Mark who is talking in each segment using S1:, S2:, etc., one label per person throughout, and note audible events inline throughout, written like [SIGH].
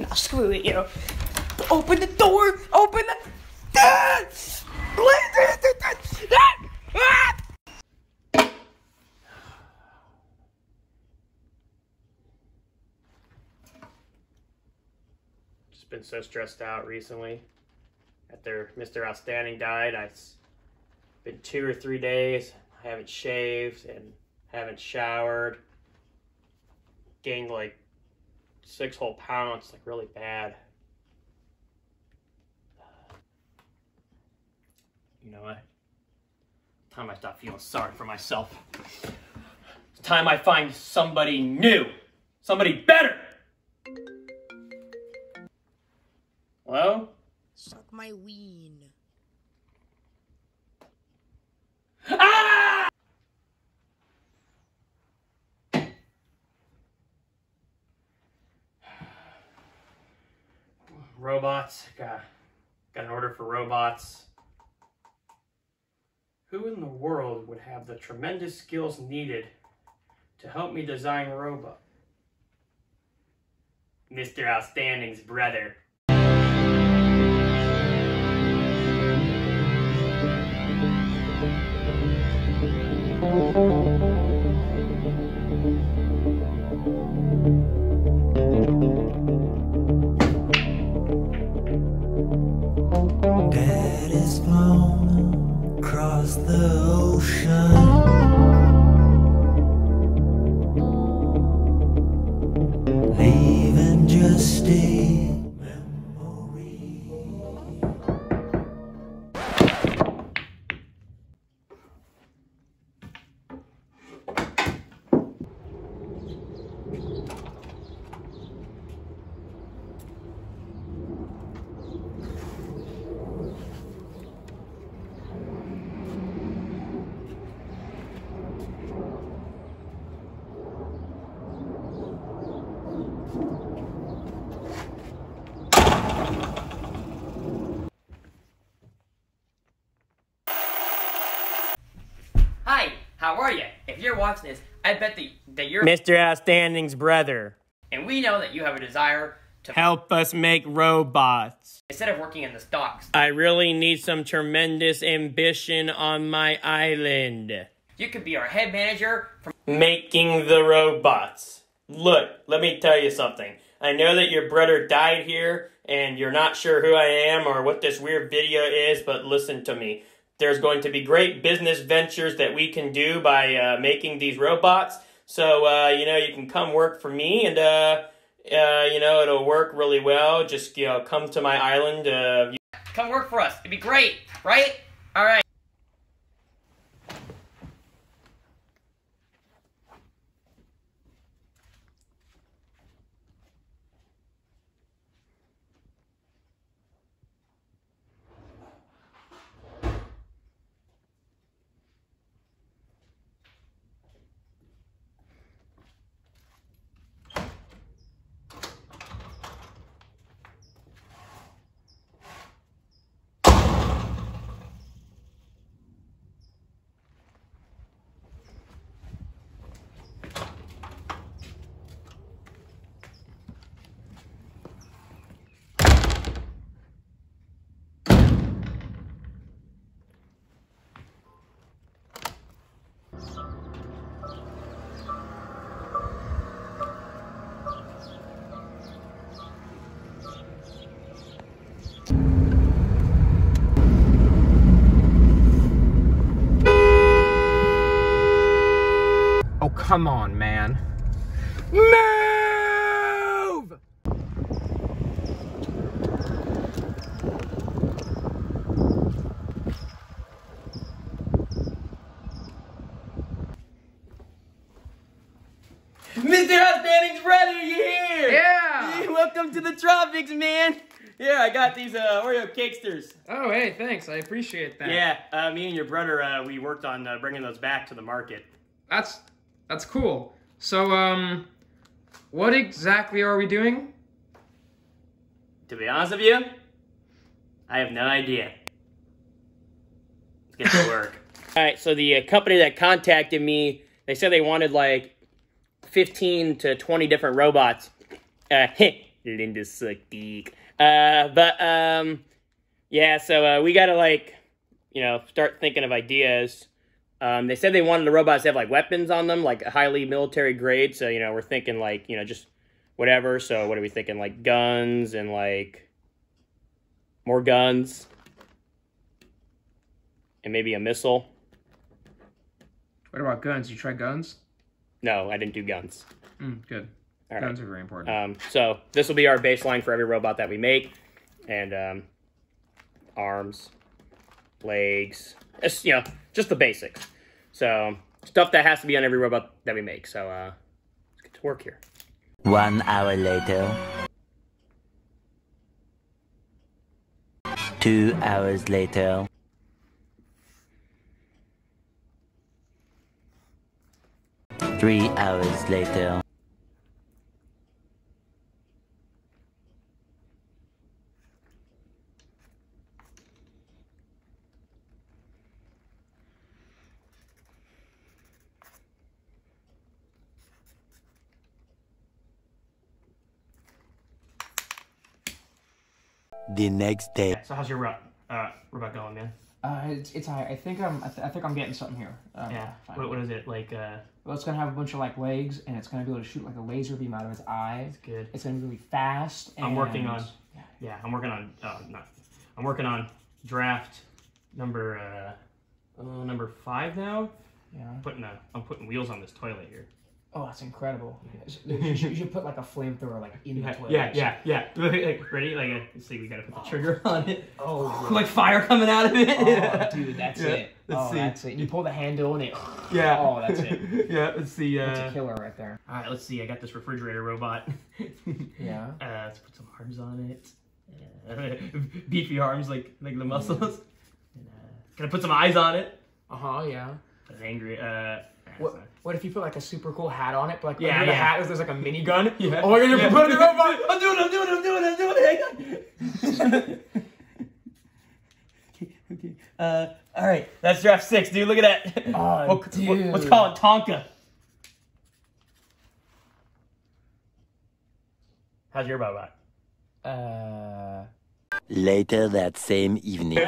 S1: Now screw it, you. Know. Open the door. Open the. Ah! Ah!
S2: Just been so stressed out recently. After Mr. Outstanding died, I it's been two or three days. I haven't shaved and haven't showered. Gained like six whole pounds, like really bad. You know what? Time I stop feeling sorry for myself. It's time I find somebody new, somebody better. Hello?
S3: Suck my ween.
S2: Ah! Robots. Got, got an order for robots. Who in the world would have the tremendous skills needed to help me design a robot? Mr. Outstanding's brother.
S4: The ocean.
S1: How are you? If you're watching this, I bet that, that you're.
S2: Mr. Outstanding's brother.
S1: And we know that you have a desire to.
S2: Help us make robots.
S1: Instead of working in the stocks,
S2: I really need some tremendous ambition on my island.
S1: you could be our head manager from.
S2: Making the robots. Look, let me tell you something. I know that your brother died here and you're not sure who I am or what this weird video is, but listen to me. There's going to be great business ventures that we can do by uh, making these robots. So, uh, you know, you can come work for me and, uh, uh, you know, it'll work really well. Just, you know, come to my island. Uh,
S1: Come work for us. It'd be great, right? All right.
S5: Come on, man. Move!
S2: Mr. Outstanding's brother, you here?
S5: Yeah!
S2: Welcome to the tropics, man. Yeah, I got these uh, Oreo cakesters.
S5: Oh, hey, thanks. I appreciate that.
S2: Yeah, uh, me and your brother, uh, we worked on uh, bringing those back to the market.
S5: That's that's cool. So, um, what exactly are we doing?
S2: To be honest with you, I have no idea. Let's get to [LAUGHS] work. All right, so the uh, company that contacted me, they said they wanted like 15 to 20 different robots. Uh, [LAUGHS] Linda suck dick. Uh, but um, yeah. So uh, we gotta like, you know, start thinking of ideas. Um, they said they wanted the robots to have like weapons on them, like highly military grade. So you know, we're thinking like you know just whatever. So what are we thinking? Like guns and like more guns and maybe a missile.
S5: What about guns? You try guns?
S2: No, I didn't do guns.
S5: Mm, good.
S2: All right.
S5: Guns are very important.
S2: Um, so this will be our baseline for every robot that we make, and um, arms, legs, it's, you know, just the basics. So stuff that has to be on every robot that we make. So uh, let's get to work here.
S4: One hour later. Two hours later. Three hours later. The next day.
S2: So how's your ro- uh, robot going, man?
S6: Uh, it's, it's alright. I think I'm I, th- I think I'm getting something here. Um,
S2: Yeah. What, what is it like? Uh,
S6: Well, it's gonna have a bunch of like legs, and it's gonna be able to shoot like a laser beam out of its eye.
S2: good.
S6: It's gonna be really fast. And...
S2: I'm working on. Yeah, yeah, I'm working on. Uh, not. I'm working on draft number uh, uh number five now.
S6: Yeah.
S2: I'm Putting a, I'm putting wheels on this toilet here.
S6: Oh, that's incredible. You should, you should put like a flamethrower like in the toilet.
S2: yeah, yeah, yeah. [LAUGHS] Like, ready? Like, uh, let's see, we gotta put the trigger on it. [LAUGHS]
S6: Oh, [LAUGHS]
S2: like fire coming out of it.
S6: oh dude, that's
S2: Yeah,
S6: it.
S2: let's
S6: oh,
S2: see.
S6: that's it. You pull the handle and it.
S2: Yeah.
S6: Oh, that's it.
S2: yeah. Let's see.
S6: That's
S2: Uh,
S6: a killer right there.
S2: all right. Let's see. I got this refrigerator robot.
S6: Yeah.
S2: Uh, let's put some arms on it. Uh, beefy arms, like like the muscles. And, uh, gonna put some eyes on it.
S6: Uh huh. Yeah.
S2: An angry. Uh,
S6: What, what if you put like a super cool hat on it, but like
S2: Yeah,
S6: under the
S2: yeah.
S6: hat there's like a minigun? [LAUGHS]
S2: Yeah.
S6: Oh, you're
S2: Yeah.
S6: gonna put it in a robot.
S2: I'm doing it. I'm doing it. I'm doing it. I'm doing it. Hang on. [LAUGHS] okay. Okay. Uh. All right. That's draft six, dude. Look at that.
S6: Oh,
S2: We'll- we'll- let's
S6: dude.
S2: call it Tonka. How's your robot?
S6: Uh.
S4: Later that same evening.
S2: All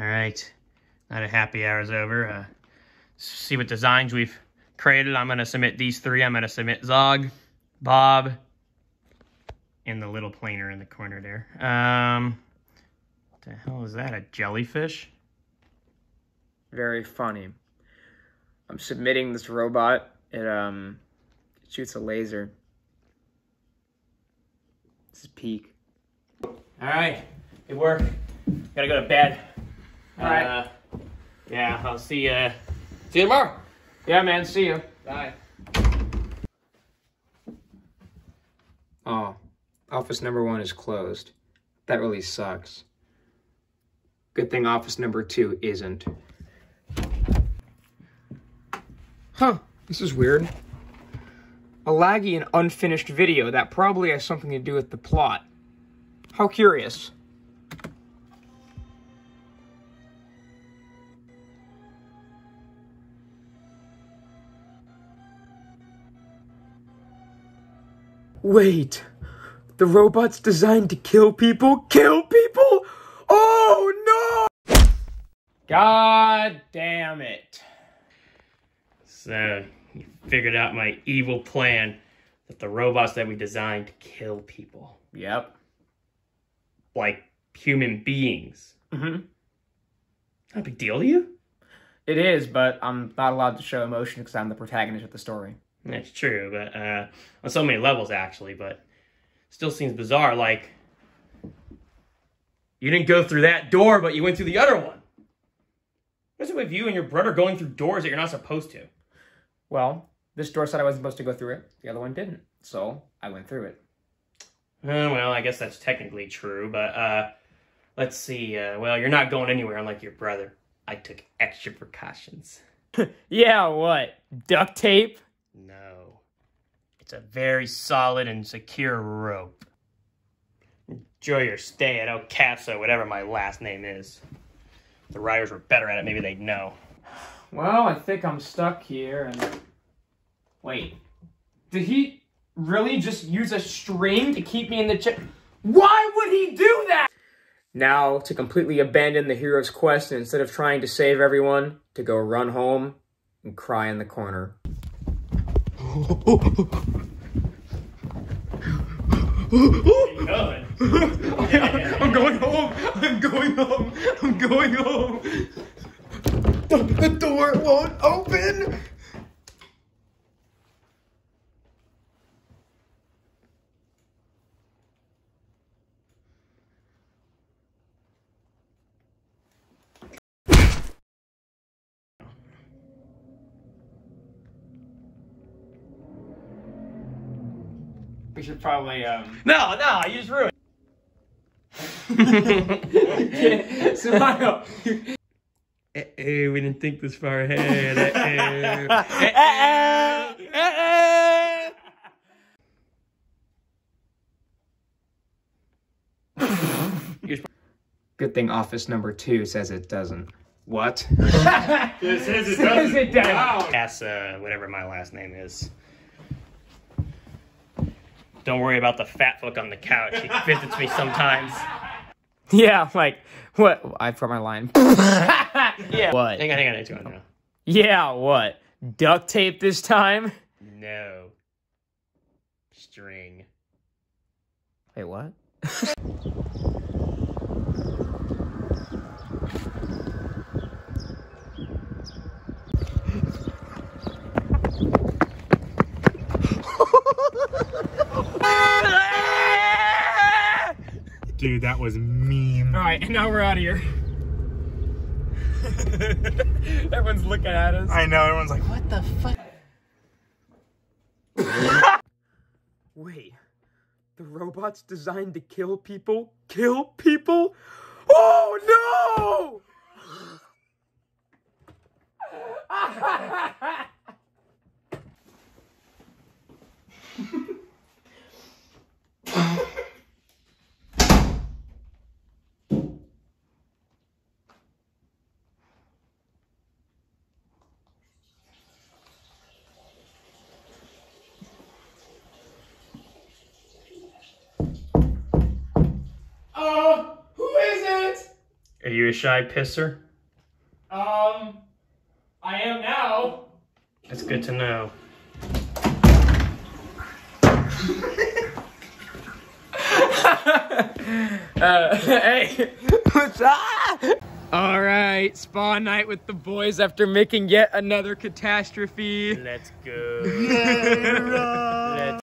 S2: right, now the happy hour's over. Uh, see what designs we've created. I'm gonna submit these three. I'm gonna submit Zog, Bob, and the little planer in the corner there. Um, what the hell is that? A jellyfish?
S6: Very funny. I'm submitting this robot. It um shoots a laser. This is peak.
S2: All right, good work. Gotta go to bed.
S6: All right.
S2: Uh, yeah, I'll see you. See you tomorrow.
S6: Yeah, man. See you. Bye. Oh, office number one is closed. That really sucks. Good thing office number two isn't. Huh, this is weird. A laggy and unfinished video that probably has something to do with the plot. How curious. Wait, the robot's designed to kill people? Kill people? Oh no! God damn it.
S2: So you figured out my evil plan that the robots that we designed to kill people,
S6: Yep.
S2: like human beings.
S6: Mm-hmm.
S2: Not a big deal to you?
S6: It is, but I'm not allowed to show emotion because I'm the protagonist of the story.
S2: That's true, but uh, on so many levels actually, but still seems bizarre. Like you didn't go through that door, but you went through the other one. What's it with you and your brother going through doors that you're not supposed to?
S6: Well, this door said I wasn't supposed to go through it. The other one didn't. So I went through it.
S2: Uh, well, I guess that's technically true, but uh, let's see. Uh, well, you're not going anywhere, unlike your brother. I took extra precautions. [LAUGHS]
S6: Yeah, what? Duct tape?
S2: No. It's a very solid and secure rope. Enjoy your stay at El Casa, whatever my last name is. If the riders were better at it, maybe they'd know.
S6: Well, I think I'm stuck here and. Wait. Did he really just use a string to keep me in the chair? Why would he do that? Now, to completely abandon the hero's quest and instead of trying to save everyone, to go run home and cry in the corner. I'm going home. I'm going home. I'm going home. The door won't open. We should probably um
S2: No, no, you just ruined
S6: Smile. [LAUGHS]
S2: Eh, hey, eh, we didn't think this far ahead.
S6: Eh, [LAUGHS] Good thing office number two says it doesn't. What? [LAUGHS]
S2: It says it
S6: Says it does.
S2: Casa, uh, whatever my last name is. Don't worry about the fat fuck on the couch. He visits me sometimes. [LAUGHS]
S6: Yeah, like what? I forgot my line. [LAUGHS]
S2: Yeah.
S6: What?
S2: Hang on, hang on, hang on. now.
S6: Yeah, what? Duct tape this time?
S2: No. String.
S6: Wait, what? [LAUGHS]
S7: Dude, that was mean.
S6: All right, and now we're out of here. [LAUGHS] Everyone's looking at us.
S7: I know, everyone's like, what the fuck? [LAUGHS]
S6: Wait, the robot's designed to kill people? Kill people? Oh no! [LAUGHS]
S2: you a shy pisser?
S6: Um, I am now.
S2: That's good to know. [LAUGHS]
S6: Uh, hey, what's [LAUGHS] up? All right, spa night with the boys after making yet another catastrophe.
S2: Let's go.